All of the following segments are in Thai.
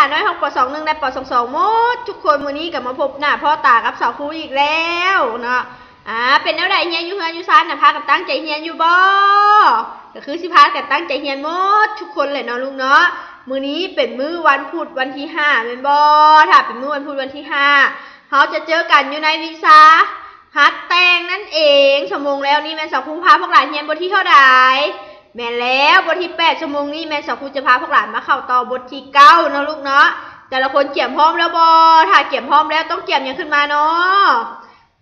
าน้อยห้องปสองหนึ่งในปสองสองมดทุกคนมือนี้กับมาพบหน้าพ่อตากับสาวครูอีกแล้วเนาะอ่าเป็นแนวใดเฮียนอยู่เฮือนอยู่ซานนะพากันตั้งใจเฮียนอยู่บ่ก็คือสิพากันตั้งใจเฮียนมดทุกคนเลยเนาะลุงเนาะมือนี้เป็นมื้อวันพุธวันที่ห้าแม่นบ่ถ้าเป็นมื้อวันพุธวันที่ห้าเขาจะเจอกันอยู่ในวิชาฮัดแตงนั่นเองชั่วโมงแล้วนี่แม่นสาวครูพาพวกหลานเฮียนบทที่เท่าใด แม่แล้วบทที่แปดชั่วโมงนี้แม่สาวครูจะพาพวกหลานมาเข้าต่อบทที่เก้านะลูกเนาะแต่ละคนเกี่ยมพร้อมแล้วบอถ้าเกี่ยมพร้อมแล้วต้องเกี่ยมยังขึ้นมาเนาะ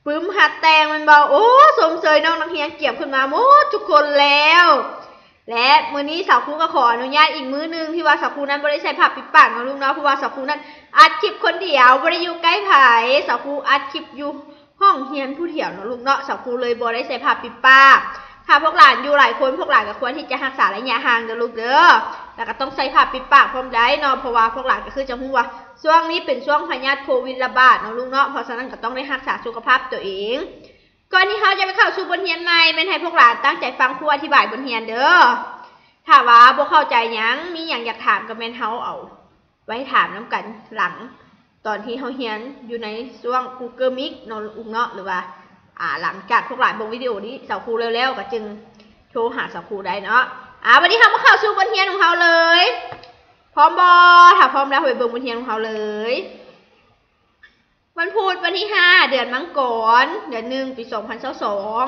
ปึ้มหัดแตงมันบอกโอ้สมเสยน้องนักเรียนเกี่ยมขึ้นมาหมดทุกคนแล้ว และมื้อนี้สาวครูก็ขออนุญาตอีกมื้อนึงที่ว่าสาวครูนั้นบ่ได้ใช้ผ้าปิดปากนะลูกเนาะเพราะว่าสาวครูนั้นอัดคลิปคนเดียวบ่ได้อยู่ใกล้ไผสาวครูอัดคลิปอยู่ห้องเรียนผู้เดียวเนาะลูกเนาะสาวครูเลยบ่ได้ใช้ผ้าปิดปาก ถ้าพวกหลานอยู่หลายคนพวกหลานก็ควรที่จะรักษาระยะห่างเด้อลูกเด้อแล้วก็ต้องใส่ผ้าปิดปากพร้อมได้เนาะเพราะว่าพวกหลานก็คือจะรู้ว่าช่วงนี้เป็นช่วงพยาธิโควิดระบาดเนาะลูกเนาะเพราะฉะนั้นก็ต้องได้รักษาสุขภาพตัวเองก่อนที่เขาจะไปเข้าสู่บทเรียนใหม่แม่นให้พวกหลานตั้งใจฟังครูอธิบายบทเรียนเด้อถ้าว่าบ่เข้าใจยังมีหยังอยากถามก็แม่นเฮาเอา ไว้ถามน้กันหลัง ตอนที่เฮาเรียนอยู่ในช่วง Google Meet เนาะลูกเนาะหรือว่า อ่าหลังจากพวกหลานบงวิดีโอนี้สาวครูเร็วๆก็จึงโทรหาสาวครูได้เนาะอ่าวันนี้เรามาเข้าสู่บนเทียนของเขาเลย พร้อมบอถ้าพร้อมแล้วไปเบิ่งบนเทียนของเขาเลยวันพุธวันที่ห้าเดือนมังกรเดือนหนึ่งปีสองพันสอง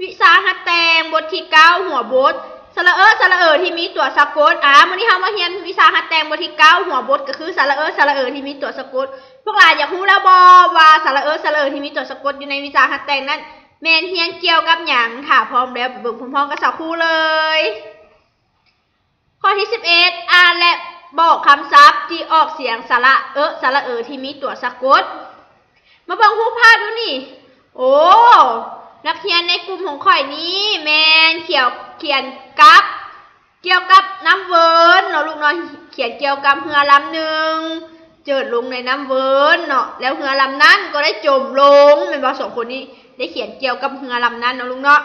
วิสาหัตแตงบทที่เก้าหัวบท สระเออสระเออที่มีตัวสะกดอ่าวันนี้เรามาเรียนวิสาหัตแตงบทที่เก้าหัวบทก็คือสระเออสระเออที่มีตัวสะกด พวกหลานอยากรู้แล้วบอว่าสระเออสระเออที่มีตัวสะกดอยู่ในวิสาหัตแตงนั้นแมนเฮียนเกี่ยวกับหยังค่ะพร้อมแล้วเบิ่งพร้อมๆกับสาวครูเลย ข้อที่ 11 อ่านและบอกคำศัพท์ที่ออกเสียงสระเออสระเออที่มีตัวสะกด มาเบิ่งรูปภาพดูนี่ โอ้ นักเรียนในกลุ่มของข่อยนี้ แมนเขียวเขียนกับ เกี่ยวกับน้ำเวิร์นเนาะลูกเนาะเขียนเกี่ยวกับเรือลำหนึ่งเจิดลงในน้ำเวิร์นเนาะแล้วเรือลำนั้นก็ได้จมลงเป็นว่าสองคนนี้ได้เขียนเกี่ยวกับเรือลำนั้นเนาะลูกเนาะ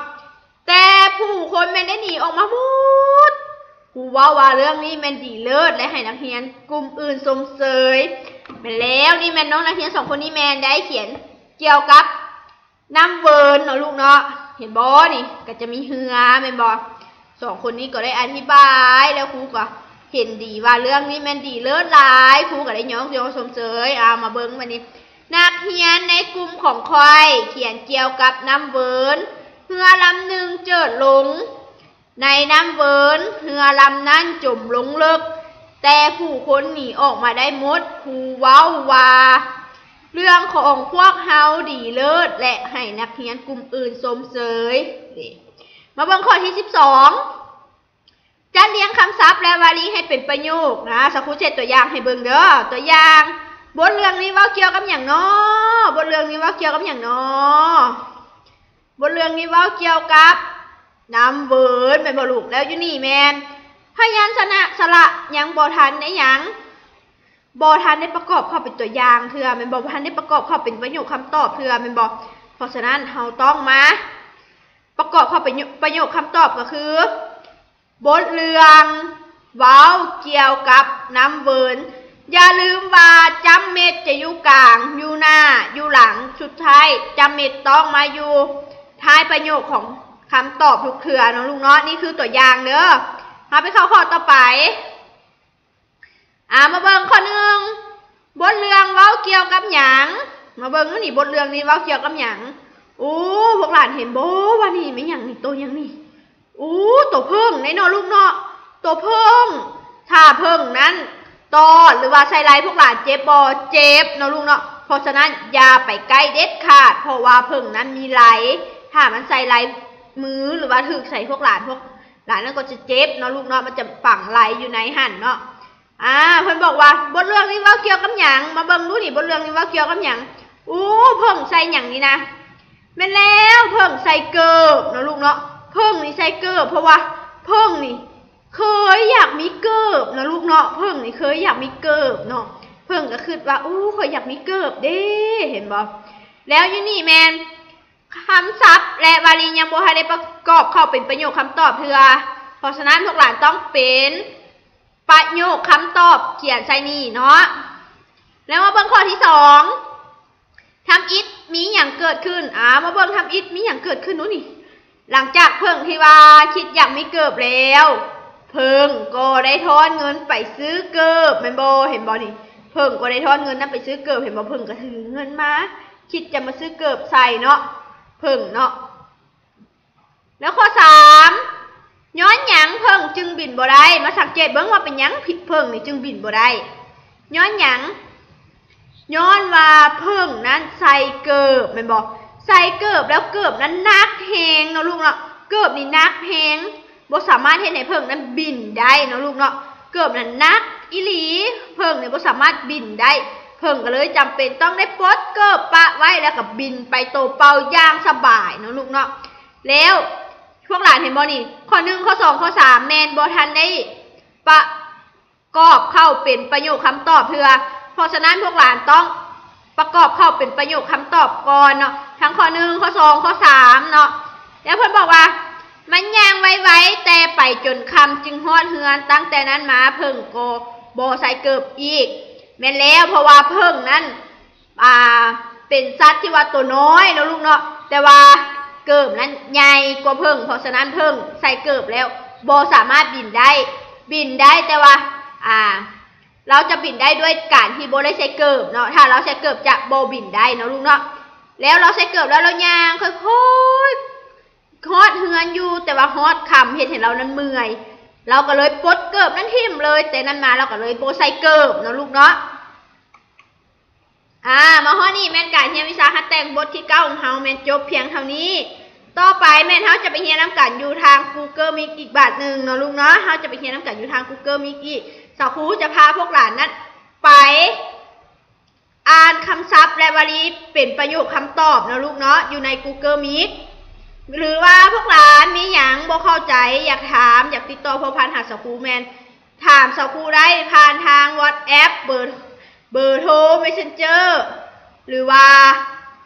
แต่ผู้คนแมนได้หนีออกมาหมดผู้ว่าว่าเรื่องนี้แมนดีเลิศและให้นักเรียนกลุ่มอื่นสมเสยแมนแล้วนี่แมนน้องนักเรียนสองคนนี้แมนได้เขียนเกี่ยวกับ น้ำเวิร์นเนาะลูกเนาะเห็นบอนี่ก็จะมีเรือแม่นบอสองคนนี้ก็ได้อธิบายแล้วครูก็เห็นดีว่าเรื่องนี้แม่นดีเลิศหลายครูก็ได้ย้องโยงสมเสยอามาเบิ้งวันนี้ นักเรียนในกลุ่มของคอย เขียนเกี่ยวกับน้ำเวิร์นเรือลำหนึ่งเจิดลง ในน้ำเวิร์นเรือลำนั้นจมลงลึกแต่ผู้คนหนีออกมาได้หมดครูว้าว่า เรื่องของพวกเฮาดีเลิศและให้นักเรียนกลุ่มอื่นสมเสยมาเบิ่งข้อที่สิบสองจะเรียงคำศัพท์และวลีให้เป็นประโยคนะสักครู่เจ็ดตัวอย่างให้เบิ่งเด้อตัวอย่างบทเรื่องนี้ว่าเกี่ยวกับอย่างนอบทเรื่องนี้ว่าเกี่ยวกับอย่างนอบทเรื่องนี้ว่าเกี่ยวกับน้ำเวิร์ดเป็นบลูกแล้วอยู่นี่แมนพยัญชนะสระยังบอทันได้ยัง บอทันได้ประกอบเข้าเป็นตัวอย่างเถื่อมันบอทันได้ประกอบเข้าเป็นประโยคคำตอบเถื่อมันบอเพราะฉะนั้นเราต้องมา ประกอบเข้าเป็นประโยคคำตอบก็คือบทเรื่องว้าวเกี่ยวกับน้ำเวิร์นอย่าลืมว่าจำเม็ดจะอยู่กลางอยู่หน้าอยู่หลังสุดท้ายจำเม็ดต้องมาอยู่ท้ายประโยคของคำตอบทุกเครือน้องลุงเนาะนี่คือตัวอย่างเด้อเอาไปเข้าข้อต่อไป อ่ามาเบิ่งข้อหนึ่งบทเรื่องเว้าเกี่ยวกับหยังมาเบิ่งนี่บทเรื่องนี้เว้าเกี่ยวกับหยังโอ้พวกหลานเห็นโบว่านี่ไม่หยังนี่ตัวหยังนี่อู้ตัวเพิ่งในนอลูกเนาะตัวเพิ่งถ้าเพิ่งนั้นตอหรือว่าใส่ไรพวกหลานเจ็บบอเจ็บเนาะลูกเนาะเพราะฉะนั้นอย่าไปใกล้เด็ดขาด เพราะว่าเพิ่งนั้นมีไหลถ้ามันใส่ไรมือหรือว่าถึกใส่พวกหลานพวกหลานนั้นก็จะเจ็บเนาะลูกเนาะมันจะฝังไหลอยู่ในหั่นเนาะ อ่าเพิ่นบอกว่าบทเรื่องนี้ว่าเกี่ยวกับหยังมาเบิ่งดูนี่บทเรื่องนี้ว่าเกี่ยวกับหยังอู้เพิ่งใส่หยังนี่นะแม่นแล้วเพิ่งใส่เกิบเนาะลูกเนาะเพิ่งนี่ใส่เกิบเพราะว่าเพิ่งนี่เคยอยากมีเกิบนะลูกเนาะเพิ่งนี่เคยอยากมีเกิบเนาะเพิ่งก็คือว่าอู้เคยอยากมีเกิบเด้เห็นบ่แล้วอยู่นี่แมนคำศัพท์และวลียังบ่ทันได้ประกอบเข้าเป็นประโยคคำตอบเพื่อเพราะฉะนั้นพวกหลานต้องเป็น ประโยคคำตอบเขียนใส่นี่เนาะ แล้วมาเบิ่งข้อที่สองทำอิฐมีอย่างเกิดขึ้น อ่า มาเบิ่งทำอิฐมีอย่างเกิดขึ้นนู้นนี่ หลังจากเพิ่งที่ว่าคิดอยากไม่เกิบแล้ว เพิ่งก็ได้ทอนเงินไปซื้อเกิบแมนบอเห็นบอนี่ เพิ่งก็ได้ทอนเงินนั้นไปซื้อเกิบเห็นบอเพิ่งก็ถือเงินมา คิดจะมาซื้อเกิบใส่เนาะ เพิ่งเนาะ แล้วข้อสาม ย้อนหยังเพิ่งจึงบินบ่ได้มาสังเกตเบิ่งว่าเป็นหยังผิดเพิ่งนี่จึงบินบ่ได้ย้อนหยังย้อนว่าเพิ่งนั้นใส่เกิบแม่นบอกใส่เกิบแล้วเกิบนั้นนักแหงเนาะลูกเนาะเกิบนี่นักแหงบ่สามารถเฮ็ดให้เพิ่งนั้นบินได้เนาะลูกเนาะเกิบนั้นนักอีหลีเพิ่งเนี่ยบ่สามารถบินได้เพิ่งก็เลยจำเป็นต้องได้ปดเกิบปะไว้แล้วก็บินไปโตเป่าย่างสบายเนาะลูกเนาะแล้ว พวกหลานเห็นบ่นี่ ข้อหนึ่งข้อสองข้อสามแมนบ่ทันได้ประกอบเข้าเป็นประโยคคำตอบเพื่อ เพราะฉะนั้นพวกหลานต้องประกอบเข้าเป็นประโยคคำตอบก่อนเนาะทั้งข้อหนึ่งข้อสองข้อสามเนาะแล้วเพื่อนบอกว่า มันยางไว้ๆแต่ไปจนคำจึงฮอดเฮือนตั้งแต่นั้นมาเพิ่งโกโบใส่เกิบอีกแม่นแล้วเพราะว่าเพิ่งนั้นอ่าเป็นสัตว์ที่ว่าตัวน้อยเนาะลูกเนาะแต่ว่า เกิบนั้นใหญ่กว่าเพิ่ง เพราะฉะนั้นเพิ่งใส่เกิบแล้วโบสามารถบินได้ บินได้แต่ว่าอ่า เราจะบินได้ด้วยการที่โบได้ใช้เกิบเนาะถ้าเราใช้เกิบจะโบบินได้เนาะลูกเนาะแล้วเราใช้เกิบแล้วเรายางค่อยๆฮอดเฮือนอยู่ แต่ว่าฮอดคำเห็นเห็นเรานั้นเมื่อย เราก็เลยปดเกิบนั้นทิ่มเลย แต่นั้นมาเราก็เลยโบใส่เกิบเนาะลูกเนาะ อ่ามาฮอดนี่แม่นการเรียนวิชาคัดแต่งบทที่เก้าของเฮาแม่นจบเพียงเท่านี้ ต่อไปแม่นเฮาจะไปเรียนน้ำกันอยู่ทาง Google Meet อีกบาทหนึ่งเนาะลูกเนาะเฮาจะไปเรียนน้ำกันอยู่ทาง Google Meet อีกสาวครูจะพาพวกหลานนั้นไป อ่านคำศัพท์และวลีเป็นประโยคคำตอบเนาะลูกเนาะอยู่ใน Google Meet หรือว่าพวกหลานมีหยังบ่เข้าใจอยากถามอยากติดต่อพอพันหาสาวครูแมนถามสาวครูได้ผ่านทาง WhatsApp เบอร์ เบอร์โทร Messenger หรือว่า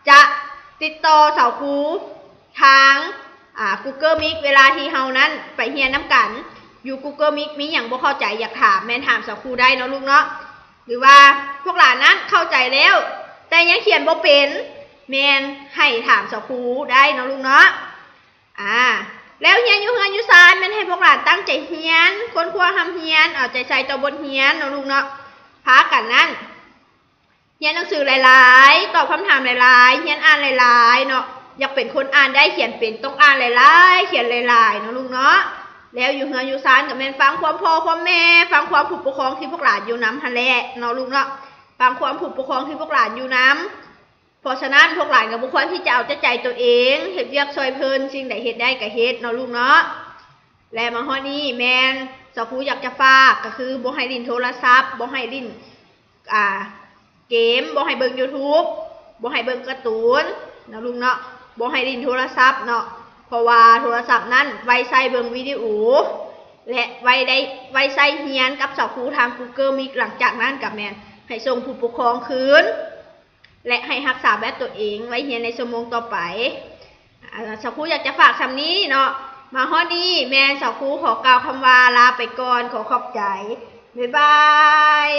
จะติดต่อสาวครูทางอ่า Google Meet เวลาที่เฮานั้นไปเรียนน้ำกัน อยู่ Google Meet มีอย่างบ่เข้าใจอยากถามแม่นถามสาวครูได้เนาะลูกเนาะหรือว่าพวกหลานนั้นเข้าใจแล้ว แต่ยังเขียนบ่เป็นแมนให้ถามสาวครูได้เนาะลูกเนาะอ่าแล้วเฮียนอยู่เฮือนอยู่ซานแม่นให้พวกหลานตั้งใจเฮียนค้นคว้าทำเฮียนเอาใจใส่ต่อบทเฮียนเนาะลูกเนาะ พากันนั่นเรียนหนังสือหลายๆ ตอบคำถามหลายๆเรียนอ่านหลายๆ เนาะอยากเป็นคนอ่านได้เขียนเป็นต้องอ่านหลายๆ เขียนหลายๆเนาะลุงเนาะแล้วอยู่เฮือนอยู่ซานกับแม่นฟังความพ่อความแม่ ฟังความผู้ปกครองที่พวกหลานอยู่น้ำทะเลเนาะลุงเนาะฟังความผู้ปกครองที่พวกหลานอยู่น้ำเพราะฉะนั้นพวกหลานกับบุคคลที่จะเอาใจใจตัวเองเฮ็ดเรียกซอยเพลินสิ่งใดเฮ็ดได้ก็เฮ็ดเนาะลุงเนาะและมาฮอนี้แมน สาคูอยากจะฝากก็คือบ่ให้ลินโทรศัพท์บ่ให้ลินอ่าเกมบ่ให้เบิ่ง YouTube บ่ให้เบิ่งการ์ตูนนะลุงเนาะบ่ให้ดินโทรศัพท์เนาะเพราะว่าโทรศัพท์นั้นไว้ใส่เบิ่งวิดีโอและไว้ได้ไว้ใส่เรียนกับสาคูทาง Google Meet หลังจากนั้นกับแมนให้ส่งผู้ปกครองคืน และให้รักษาแบบตัวเองไว้เรียนในชั่วโมงต่อไปสาวครูอยากจะฝากคำนี้เนาะ มาฮอดนี้แมนสาวครูขอกล่าวคำว่าลาไปก่อนขอขอบใจ บ๊ายบาย